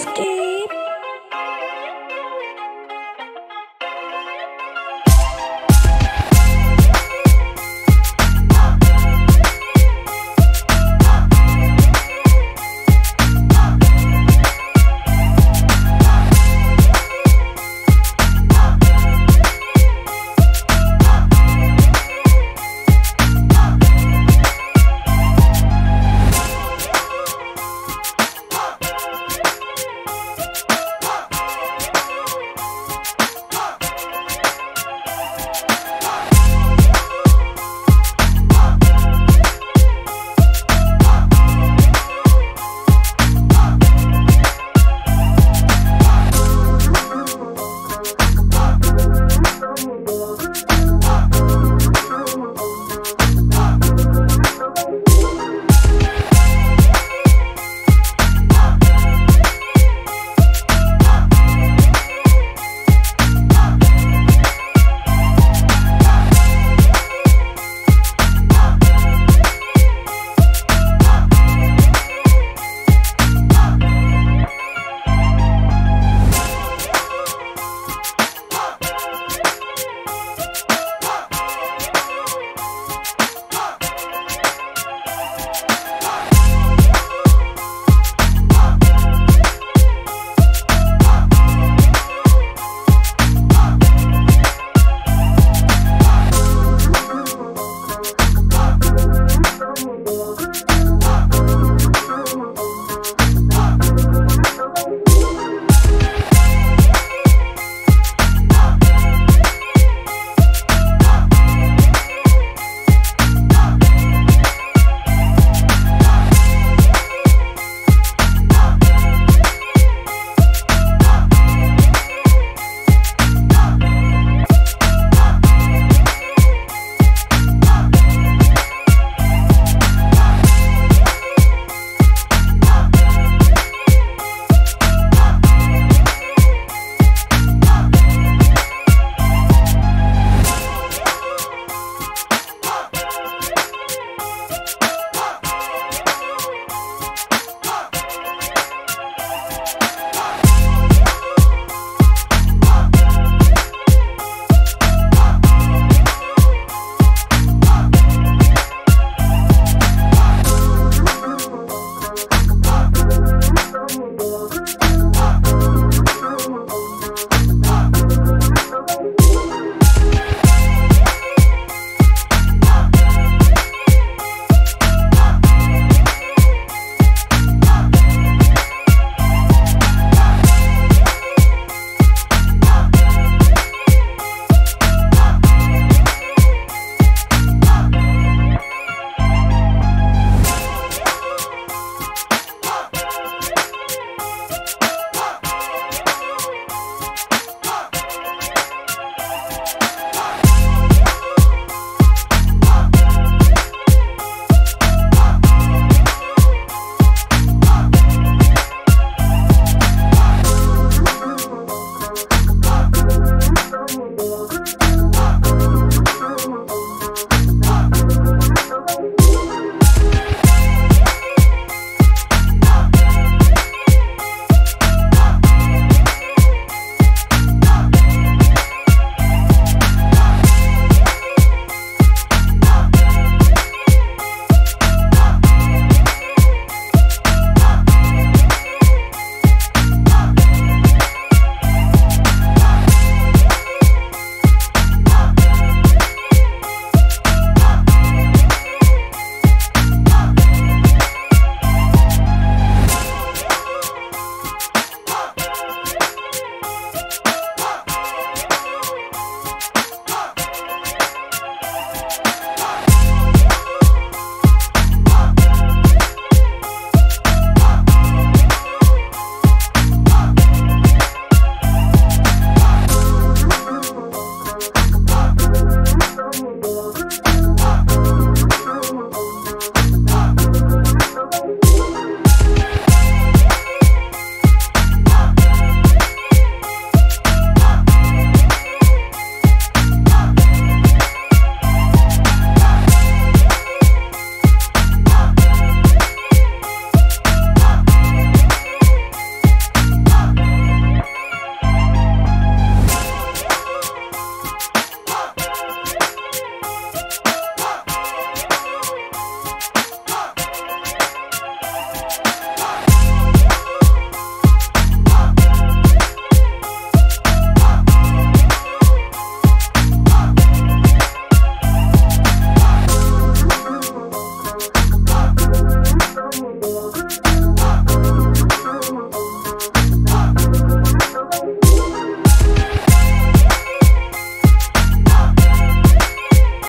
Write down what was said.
Ski.